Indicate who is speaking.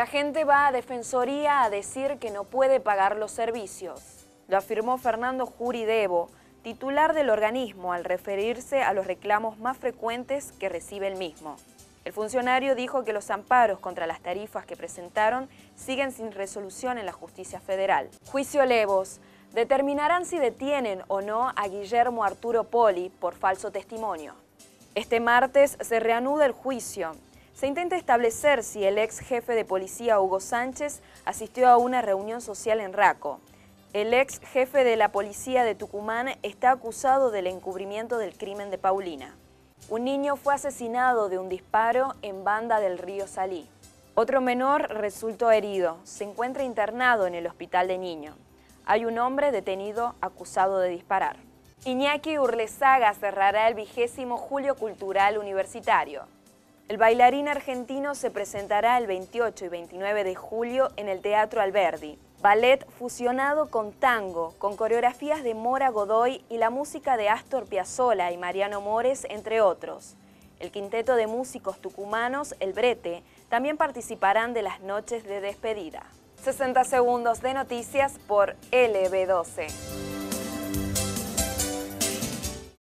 Speaker 1: La gente va a Defensoría a decir que no puede pagar los servicios. Lo afirmó Fernando Juri Debo, titular del organismo, al referirse a los reclamos más frecuentes que recibe el mismo. El funcionario dijo que los amparos contra las tarifas que presentaron siguen sin resolución en la justicia federal. Juicio Levos. Determinarán si detienen o no a Guillermo Arturo Poli por falso testimonio. Este martes se reanuda el juicio. Se intenta establecer si el ex jefe de policía Hugo Sánchez asistió a una reunión social en Raco. El ex jefe de la policía de Tucumán está acusado del encubrimiento del crimen de Paulina. Un niño fue asesinado de un disparo en Banda del Río Salí. Otro menor resultó herido. Se encuentra internado en el hospital de niño. Hay un hombre detenido acusado de disparar. Iñaki Urlezaga cerrará el vigésimo Julio Cultural Universitario. El bailarín argentino se presentará el 28 y 29 de julio en el Teatro Alberdi. Ballet fusionado con tango, con coreografías de Mora Godoy y la música de Astor Piazzolla y Mariano Mores, entre otros. El quinteto de músicos tucumanos, El Brete, también participarán de las noches de despedida. 60 segundos de noticias por LB12.